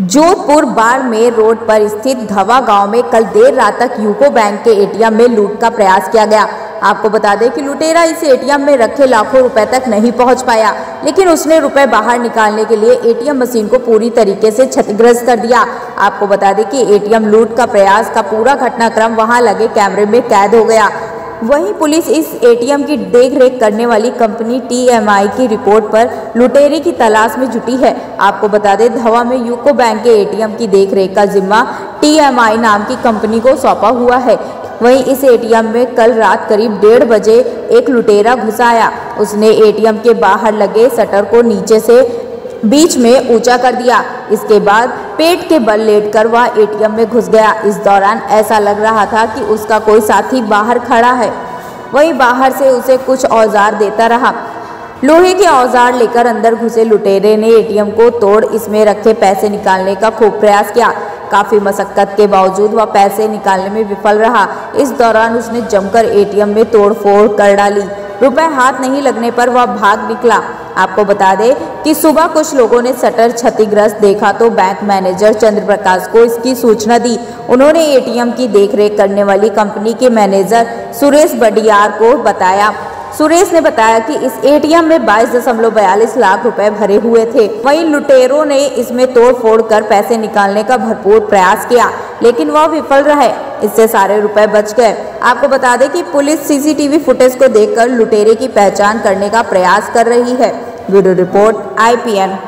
Jodhpur Barmer road पर स्थित धवा गाँव में कल देर रात तक यूको बैंक के एटीएम में लूट का प्रयास किया गया। आपको बता दें कि लुटेरा इस एटीएम में रखे लाखों रुपए तक नहीं पहुँच पाया, लेकिन उसने रुपए बाहर निकालने के लिए एटीएम मशीन को पूरी तरीके से क्षतिग्रस्त कर दिया। आपको बता दें कि एटीएम लूट का प्रयास का पूरा घटनाक्रम वहाँ लगे कैमरे में कैद हो गया। वहीं पुलिस इस एटीएम की देखरेख करने वाली कंपनी टीएमआई की रिपोर्ट पर लुटेरे की तलाश में जुटी है। आपको बता दें, धवा में यूको बैंक के एटीएम की देखरेख का जिम्मा टीएमआई नाम की कंपनी को सौंपा हुआ है। वहीं इस एटीएम में कल रात करीब डेढ़ बजे एक लुटेरा घुस आया। उसने एटीएम के बाहर लगे शटर को नीचे से बीच में ऊँचा कर दिया। इसके बाद पेट के बल लेटकर वह एटीएम में घुस गया। इस दौरान ऐसा लग रहा था कि उसका कोई साथी बाहर खड़ा है। वही बाहर से उसे कुछ औज़ार देता रहा। लोहे के औज़ार लेकर अंदर घुसे लुटेरे ने एटीएम को तोड़ इसमें रखे पैसे निकालने का खूब प्रयास किया। काफ़ी मशक्कत के बावजूद वह पैसे निकालने में विफल रहा। इस दौरान उसने जमकर एटीएम में तोड़फोड़ कर डाली। रुपए हाथ नहीं लगने पर वह भाग निकला। आपको बता दें कि सुबह कुछ लोगों ने सटर क्षतिग्रस्त देखा तो बैंक मैनेजर चंद्र प्रकाश को इसकी सूचना दी। उन्होंने एटीएम की देखरेख करने वाली कंपनी के मैनेजर सुरेश बडियार को बताया। सुरेश ने बताया कि इस एटीएम में बाईस दशमलव बयालीस लाख रुपए भरे हुए थे। वहीं लुटेरों ने इसमें तोड़ फोड़ कर पैसे निकालने का भरपूर प्रयास किया, लेकिन वह विफल रहे। इससे सारे रुपए बच गए। आपको बता दें कि पुलिस सीसीटीवी फुटेज को देखकर लुटेरे की पहचान करने का प्रयास कर रही है। Bureau report, IPN.